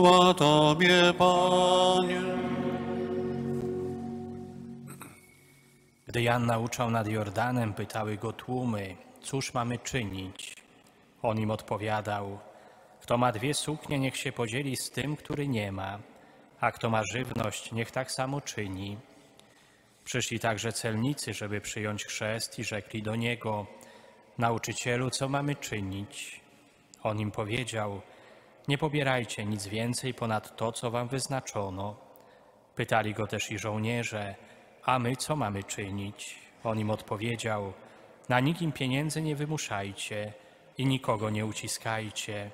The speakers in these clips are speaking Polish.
Chwała Tobie, Panie. Gdy Jan nauczał nad Jordanem, pytały go tłumy, cóż mamy czynić? On im odpowiadał, kto ma dwie suknie, niech się podzieli z tym, który nie ma, a kto ma żywność, niech tak samo czyni. Przyszli także celnicy, żeby przyjąć chrzest i rzekli do niego, nauczycielu, co mamy czynić? On im powiedział, nie pobierajcie nic więcej ponad to, co wam wyznaczono. Pytali go też i żołnierze, a my co mamy czynić? On im odpowiedział, na nikim pieniędzy nie wymuszajcie i nikogo nie uciskajcie,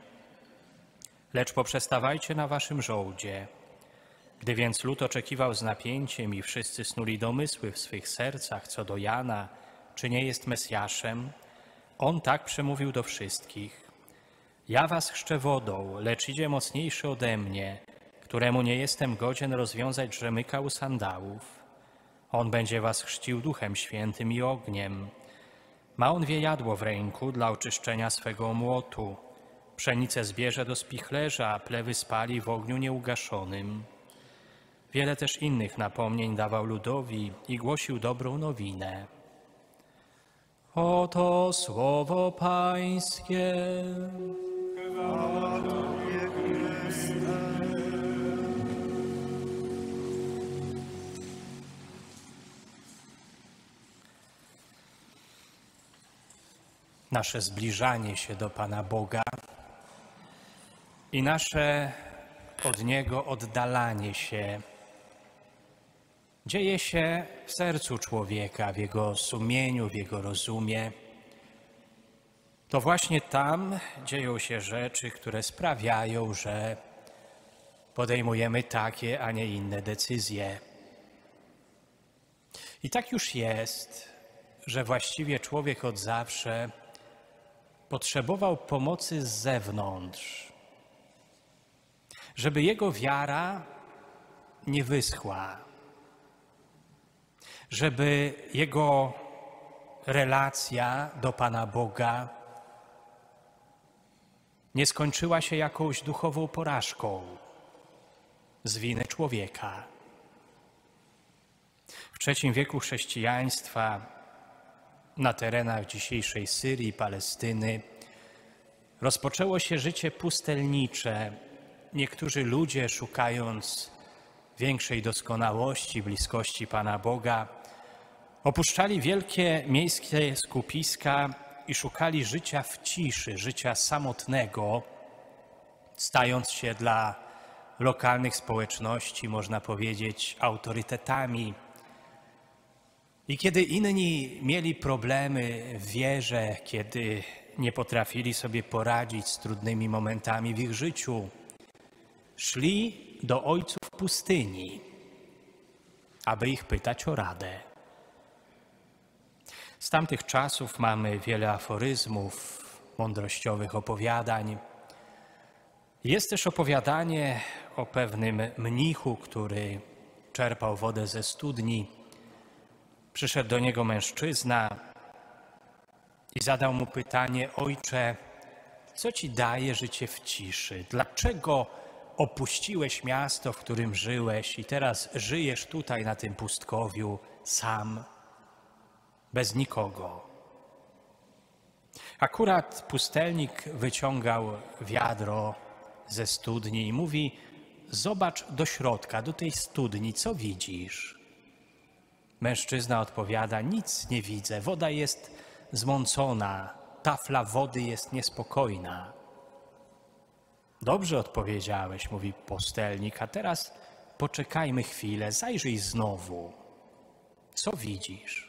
lecz poprzestawajcie na waszym żołdzie. Gdy więc lud oczekiwał z napięciem i wszyscy snuli domysły w swych sercach co do Jana, czy nie jest Mesjaszem, on tak przemówił do wszystkich. Ja was chrzczę wodą, lecz idzie mocniejszy ode mnie, któremu nie jestem godzien rozwiązać rzemyka sandałów. On będzie was chrzcił Duchem Świętym i ogniem. Ma on wiejadło w ręku dla oczyszczenia swego młotu. Pszenicę zbierze do spichlerza, a plewy spali w ogniu nieugaszonym. Wiele też innych napomnień dawał ludowi i głosił dobrą nowinę. Oto słowo Pańskie. Nasze zbliżanie się do Pana Boga i nasze od Niego oddalanie się dzieje się w sercu człowieka, w jego sumieniu, w jego rozumie. To właśnie tam dzieją się rzeczy, które sprawiają, że podejmujemy takie, a nie inne decyzje. I tak już jest, że właściwie człowiek od zawsze potrzebował pomocy z zewnątrz, żeby jego wiara nie wyschła, żeby jego relacja do Pana Boga nie skończyła się jakąś duchową porażką z winy człowieka. W III wieku chrześcijaństwa na terenach dzisiejszej Syrii, Palestyny rozpoczęło się życie pustelnicze. Niektórzy ludzie, szukając większej doskonałości, bliskości Pana Boga, opuszczali wielkie miejskie skupiska i szukali życia w ciszy, życia samotnego, stając się dla lokalnych społeczności, można powiedzieć, autorytetami. I kiedy inni mieli problemy w wierze, kiedy nie potrafili sobie poradzić z trudnymi momentami w ich życiu, szli do ojców pustyni, aby ich pytać o radę. Z tamtych czasów mamy wiele aforyzmów, mądrościowych opowiadań. Jest też opowiadanie o pewnym mnichu, który czerpał wodę ze studni. Przyszedł do niego mężczyzna i zadał mu pytanie: Ojcze, co ci daje życie w ciszy? Dlaczego opuściłeś miasto, w którym żyłeś i teraz żyjesz tutaj na tym pustkowiu sam, bez nikogo? Akurat pustelnik wyciągał wiadro ze studni i mówi: Zobacz do środka, do tej studni, co widzisz? Mężczyzna odpowiada: Nic nie widzę, woda jest zmącona, tafla wody jest niespokojna. Dobrze odpowiedziałeś, mówi postelnik, a teraz poczekajmy chwilę, zajrzyj znowu. Co widzisz?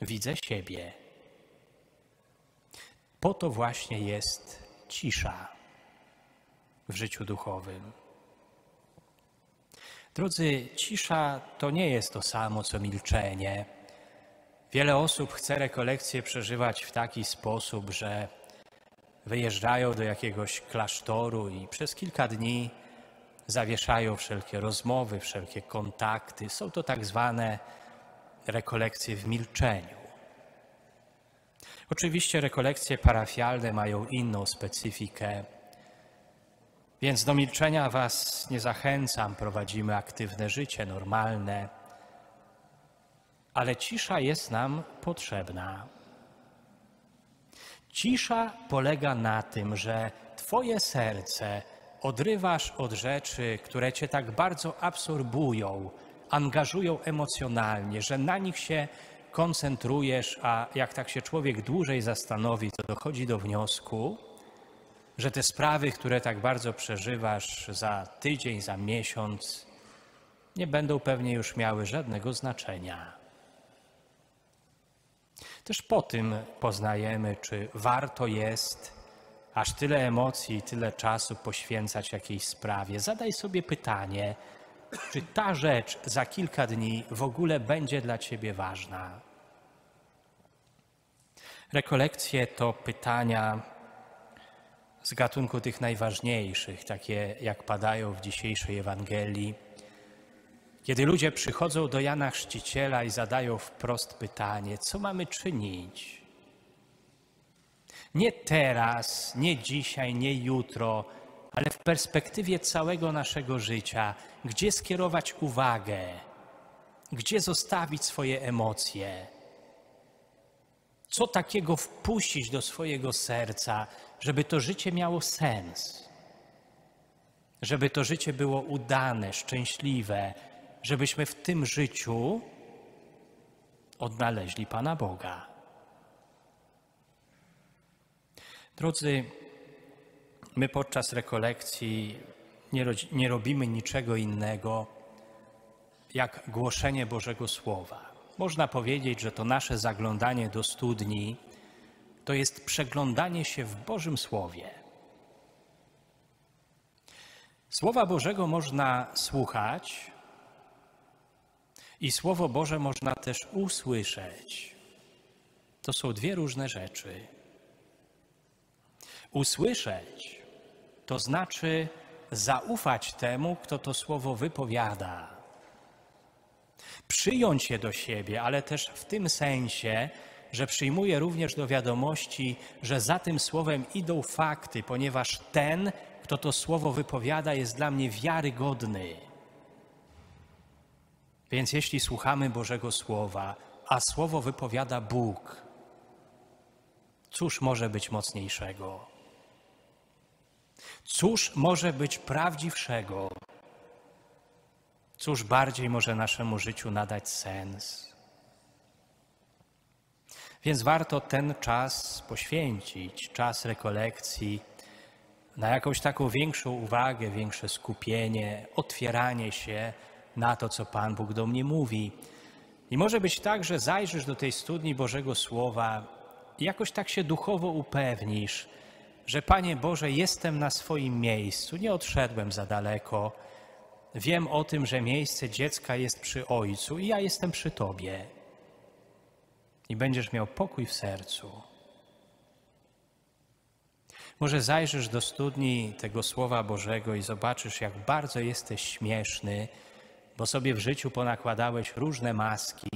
Widzę siebie. Po to właśnie jest cisza w życiu duchowym. Drodzy, cisza to nie jest to samo co milczenie. Wiele osób chce rekolekcje przeżywać w taki sposób, że wyjeżdżają do jakiegoś klasztoru i przez kilka dni zawieszają wszelkie rozmowy, wszelkie kontakty. Są to tak zwane rekolekcje w milczeniu. Oczywiście rekolekcje parafialne mają inną specyfikę. Więc do milczenia Was nie zachęcam, prowadzimy aktywne życie, normalne, ale cisza jest nam potrzebna. Cisza polega na tym, że Twoje serce odrywasz od rzeczy, które Cię tak bardzo absorbują, angażują emocjonalnie, że na nich się koncentrujesz, a jak tak się człowiek dłużej zastanowi, to dochodzi do wniosku, że te sprawy, które tak bardzo przeżywasz za tydzień, za miesiąc, nie będą pewnie już miały żadnego znaczenia. Też po tym poznajemy, czy warto jest aż tyle emocji i tyle czasu poświęcać jakiejś sprawie. Zadaj sobie pytanie, czy ta rzecz za kilka dni w ogóle będzie dla Ciebie ważna. Rekolekcje to pytania z gatunku tych najważniejszych, takie jak padają w dzisiejszej Ewangelii. Kiedy ludzie przychodzą do Jana Chrzciciela i zadają wprost pytanie, co mamy czynić? Nie teraz, nie dzisiaj, nie jutro, ale w perspektywie całego naszego życia, gdzie skierować uwagę, gdzie zostawić swoje emocje, co takiego wpuścić do swojego serca, żeby to życie miało sens, żeby to życie było udane, szczęśliwe, żebyśmy w tym życiu odnaleźli Pana Boga. Drodzy, my podczas rekolekcji nie, nie robimy niczego innego jak głoszenie Bożego Słowa. Można powiedzieć, że to nasze zaglądanie do studni to jest przeglądanie się w Bożym Słowie. Słowa Bożego można słuchać i Słowo Boże można też usłyszeć. To są dwie różne rzeczy. Usłyszeć to znaczy zaufać temu, kto to słowo wypowiada. Przyjąć je do siebie, ale też w tym sensie, że przyjmuję również do wiadomości, że za tym słowem idą fakty, ponieważ ten, kto to słowo wypowiada, jest dla mnie wiarygodny. Więc jeśli słuchamy Bożego Słowa, a słowo wypowiada Bóg, cóż może być mocniejszego? Cóż może być prawdziwszego? Cóż bardziej może naszemu życiu nadać sens? Więc warto ten czas poświęcić, czas rekolekcji, na jakąś taką większą uwagę, większe skupienie, otwieranie się na to, co Pan Bóg do mnie mówi. I może być tak, że zajrzysz do tej studni Bożego Słowa i jakoś tak się duchowo upewnisz, że Panie Boże, jestem na swoim miejscu, nie odszedłem za daleko. Wiem o tym, że miejsce dziecka jest przy Ojcu i ja jestem przy Tobie. I będziesz miał pokój w sercu. Może zajrzysz do studni tego Słowa Bożego i zobaczysz, jak bardzo jesteś śmieszny, bo sobie w życiu ponakładałeś różne maski.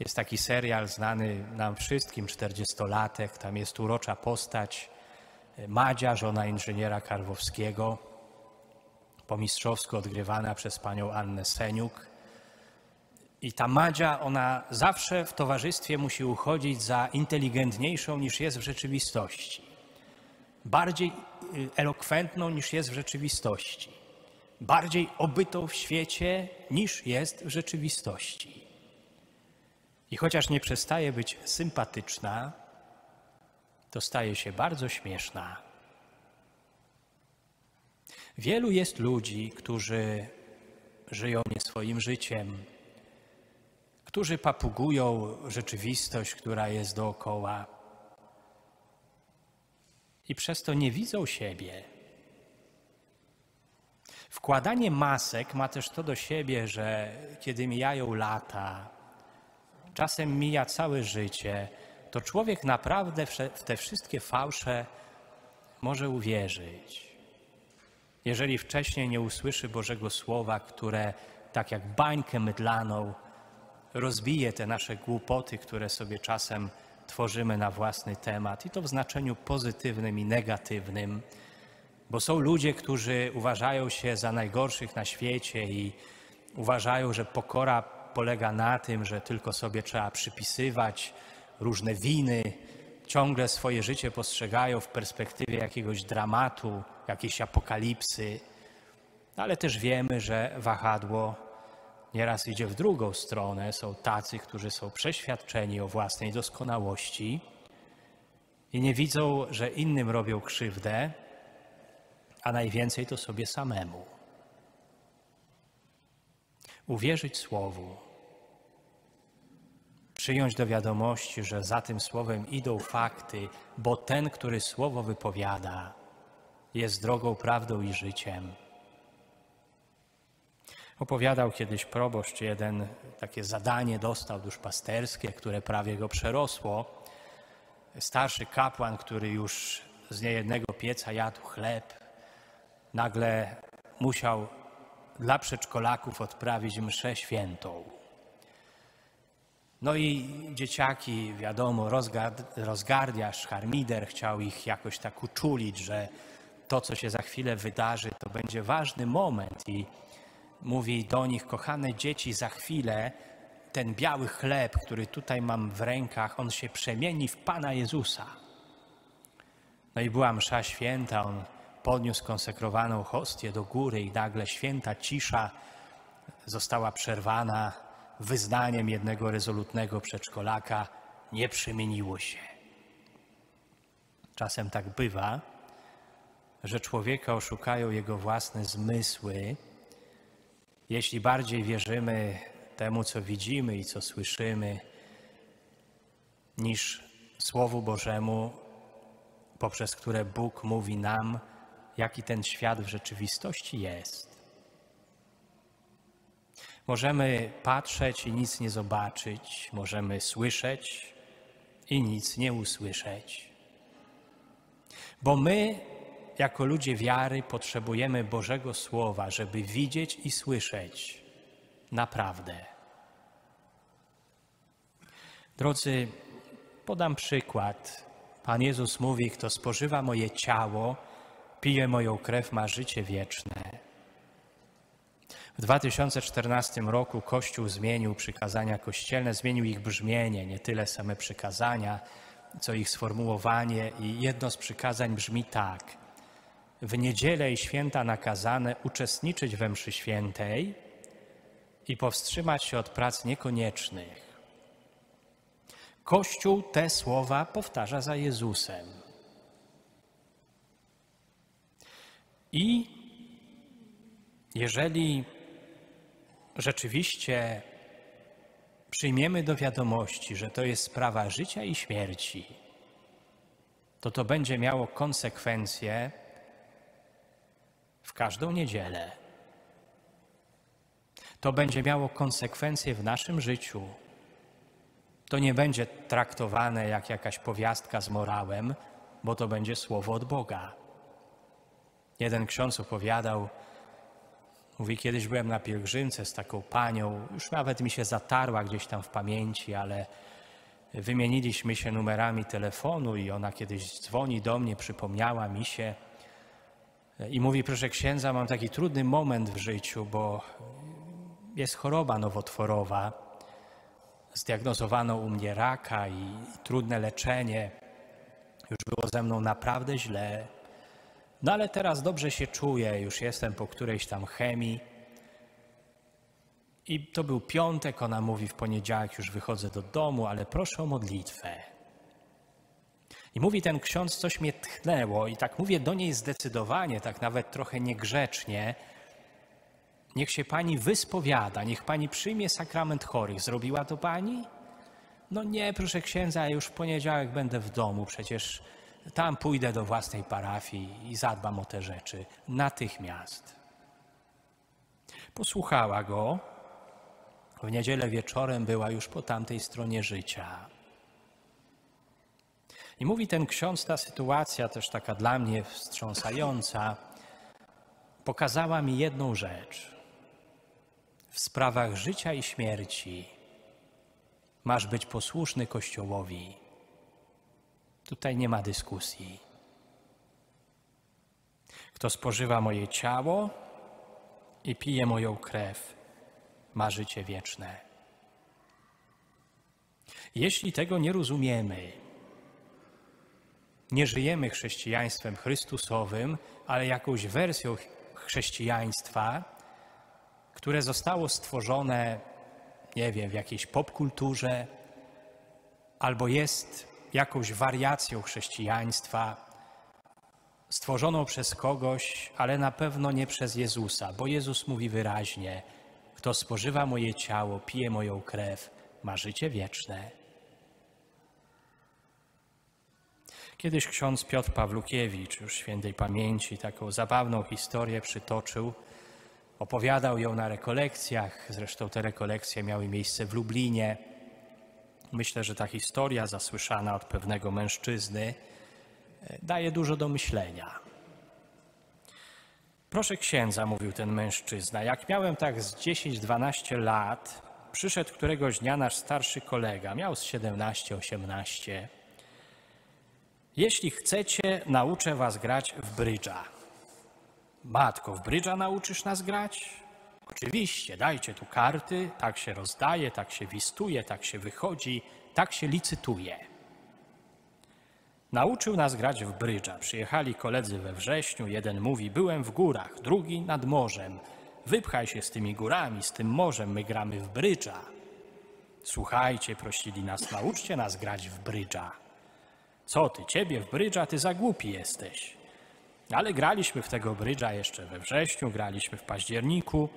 Jest taki serial znany nam wszystkim, 40-latek, tam jest urocza postać Madzia, żona inżyniera Karwowskiego, po mistrzowsku odgrywana przez panią Annę Seniuk. I ta Madzia, ona zawsze w towarzystwie musi uchodzić za inteligentniejszą niż jest w rzeczywistości. Bardziej y, elokwentną niż jest w rzeczywistości. Bardziej obytą w świecie niż jest w rzeczywistości. I chociaż nie przestaje być sympatyczna, to staje się bardzo śmieszna. Wielu jest ludzi, którzy żyją nie swoim życiem, którzy papugują rzeczywistość, która jest dookoła i przez to nie widzą siebie. Wkładanie masek ma też to do siebie, że kiedy mijają lata, czasem mija całe życie, to człowiek naprawdę w te wszystkie fałsze może uwierzyć. Jeżeli wcześniej nie usłyszy Bożego Słowa, które tak jak bańkę mydlaną rozbije te nasze głupoty, które sobie czasem tworzymy na własny temat, i to w znaczeniu pozytywnym i negatywnym, Bo są ludzie, którzy uważają się za najgorszych na świecie i uważają, że pokora polega na tym, że tylko sobie trzeba przypisywać różne winy, ciągle swoje życie postrzegają w perspektywie jakiegoś dramatu, jakiejś apokalipsy. Ale też wiemy, że wahadło nieraz idzie w drugą stronę. Są tacy, którzy są przeświadczeni o własnej doskonałości i nie widzą, że innym robią krzywdę, a najwięcej to sobie samemu. Uwierzyć Słowu, przyjąć do wiadomości, że za tym Słowem idą fakty, bo ten, który Słowo wypowiada, jest drogą, prawdą i życiem. Opowiadał kiedyś proboszcz jeden, takie zadanie dostał duszpasterskie, które prawie go przerosło. Starszy kapłan, który już z niejednego pieca jadł chleb, nagle musiał dla przedszkolaków odprawić mszę świętą. No i dzieciaki, wiadomo, rozgard, rozgardiasz, harmider chciał ich jakoś tak uczulić, że to, co się za chwilę wydarzy, to będzie ważny moment i mówi do nich, kochane dzieci, za chwilę ten biały chleb, który tutaj mam w rękach, on się przemieni w Pana Jezusa. No i była msza święta, on podniósł konsekrowaną hostię do góry i nagle święta cisza została przerwana wyznaniem jednego rezolutnego przedszkolaka nie przemieniło się. Czasem tak bywa, że człowieka oszukają jego własne zmysły, jeśli bardziej wierzymy temu, co widzimy i co słyszymy, niż Słowu Bożemu, poprzez które Bóg mówi nam, jaki ten świat w rzeczywistości jest. Możemy patrzeć i nic nie zobaczyć, możemy słyszeć i nic nie usłyszeć. Bo my, jako ludzie wiary, potrzebujemy Bożego Słowa, żeby widzieć i słyszeć naprawdę. Drodzy, podam przykład. Pan Jezus mówi: Kto spożywa moje ciało, pije moją krew, ma życie wieczne. W 2014 roku Kościół zmienił przykazania kościelne, zmienił ich brzmienie, nie tyle same przykazania, co ich sformułowanie. I jedno z przykazań brzmi tak: W niedzielę i święta nakazane uczestniczyć we mszy świętej i powstrzymać się od prac niekoniecznych. Kościół te słowa powtarza za Jezusem. I jeżeli rzeczywiście przyjmiemy do wiadomości, że to jest sprawa życia i śmierci, to to będzie miało konsekwencje w każdą niedzielę. To będzie miało konsekwencje w naszym życiu. To nie będzie traktowane jak jakaś powiastka z morałem, bo to będzie słowo od Boga. Jeden ksiądz opowiadał, Mówi, kiedyś byłem na pielgrzymce z taką panią, już nawet mi się zatarła gdzieś tam w pamięci, ale wymieniliśmy się numerami telefonu i ona kiedyś dzwoni do mnie, przypomniała mi się i mówi, proszę księdza, mam taki trudny moment w życiu, bo jest choroba nowotworowa, zdiagnozowano u mnie raka i trudne leczenie. Już było ze mną naprawdę źle. No ale teraz dobrze się czuję, już jestem po którejś tam chemii. I to był piątek, ona mówi w poniedziałek już wychodzę do domu, ale proszę o modlitwę. I mówi ten ksiądz, coś mnie tchnęło i tak mówię do niej zdecydowanie, tak nawet trochę niegrzecznie. Niech się pani wyspowiada, niech pani przyjmie sakrament chorych. Zrobiła to pani? No nie, proszę księdza, już w poniedziałek będę w domu, przecież tam pójdę do własnej parafii i zadbam o te rzeczy natychmiast. Posłuchała go. W niedzielę wieczorem była już po tamtej stronie życia. I mówi ten ksiądz, ta sytuacja też taka dla mnie wstrząsająca, pokazała mi jedną rzecz. W sprawach życia i śmierci masz być posłuszny Kościołowi. Tutaj nie ma dyskusji. Kto spożywa moje ciało i pije moją krew, ma życie wieczne. Jeśli tego nie rozumiemy, nie żyjemy chrześcijaństwem Chrystusowym, ale jakąś wersją chrześcijaństwa, które zostało stworzone, nie wiem, w jakiejś popkulturze, albo jest jakąś wariacją chrześcijaństwa, stworzoną przez kogoś, ale na pewno nie przez Jezusa, bo Jezus mówi wyraźnie: Kto spożywa moje ciało, pije moją krew, ma życie wieczne. Kiedyś ksiądz Piotr Pawlukiewicz, już świętej pamięci, taką zabawną historię przytoczył. Opowiadał ją na rekolekcjach, zresztą te rekolekcje miały miejsce w Lublinie. Myślę, że ta historia zasłyszana od pewnego mężczyzny e, daje dużo do myślenia. Proszę księdza, mówił ten mężczyzna, jak miałem tak z 10-12 lat, przyszedł któregoś dnia nasz starszy kolega, miał z 17-18. Jeśli chcecie, nauczę was grać w brydża. Matko, w brydża nauczysz nas grać? Oczywiście, dajcie tu karty, tak się rozdaje, tak się wistuje, tak się wychodzi, tak się licytuje. Nauczył nas grać w brydża. Przyjechali koledzy we wrześniu, jeden mówi, byłem w górach, drugi nad morzem. Wypchaj się z tymi górami, z tym morzem, my gramy w brydża. Słuchajcie, prosili nas, nauczcie nas grać w brydża. Co ty, ciebie w brydża, ty za głupi jesteś. Ale graliśmy w tego brydża jeszcze we wrześniu, graliśmy w październiku.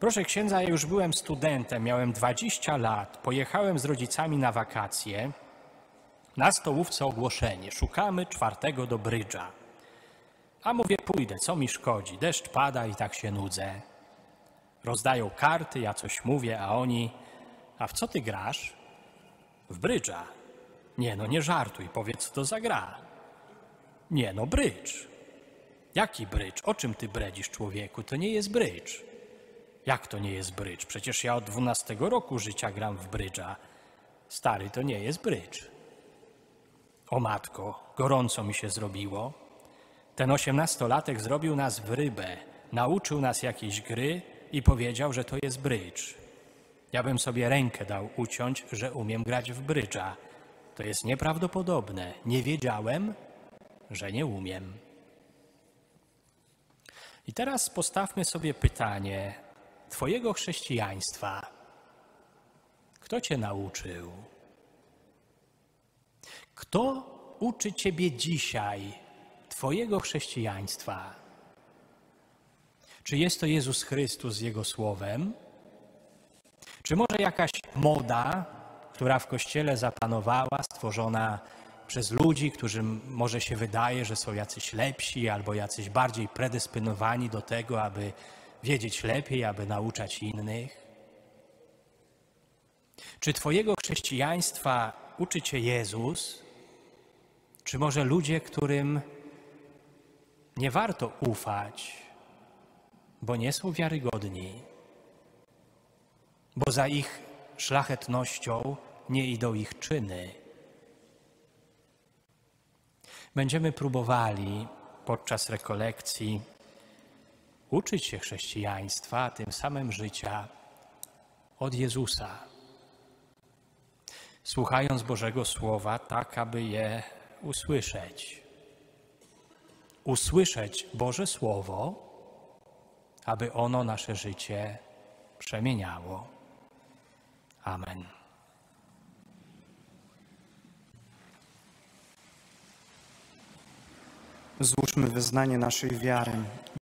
Proszę księdza, ja już byłem studentem, miałem 20 lat, pojechałem z rodzicami na wakacje. Na stołówce ogłoszenie, szukamy czwartego do brydża. A mówię, pójdę, co mi szkodzi, deszcz pada i tak się nudzę. Rozdają karty, ja coś mówię, a oni, a w co ty grasz? W brydża. Nie, no nie żartuj, powiedz, co to za gra. Nie, no brydż. Jaki brydż? O czym ty bredzisz, człowieku? To nie jest brydż. Jak to nie jest brydż? Przecież ja od 12 roku życia gram w brydża. Stary, to nie jest brydż. O matko, gorąco mi się zrobiło. Ten osiemnastolatek zrobił nas w rybę, nauczył nas jakiejś gry i powiedział, że to jest brydż. Ja bym sobie rękę dał uciąć, że umiem grać w brydża. To jest nieprawdopodobne. Nie wiedziałem, że nie umiem. I teraz postawmy sobie pytanie Twojego chrześcijaństwa. Kto Cię nauczył? Kto uczy Ciebie dzisiaj Twojego chrześcijaństwa? Czy jest to Jezus Chrystus z Jego Słowem? Czy może jakaś moda, która w Kościele zapanowała, stworzona przez ludzi, którym może się wydaje, że są jacyś lepsi albo jacyś bardziej predysponowani do tego, aby wiedzieć lepiej, aby nauczać innych? Czy Twojego chrześcijaństwa uczy Cię Jezus? Czy może ludzie, którym nie warto ufać, bo nie są wiarygodni, bo za ich szlachetnością nie idą ich czyny? Będziemy próbowali podczas rekolekcji uczyć się chrześcijaństwa, a tym samym życia od Jezusa. Słuchając Bożego Słowa, tak aby je usłyszeć. Usłyszeć Boże Słowo, aby ono nasze życie przemieniało. Amen. Złóżmy wyznanie naszej wiary.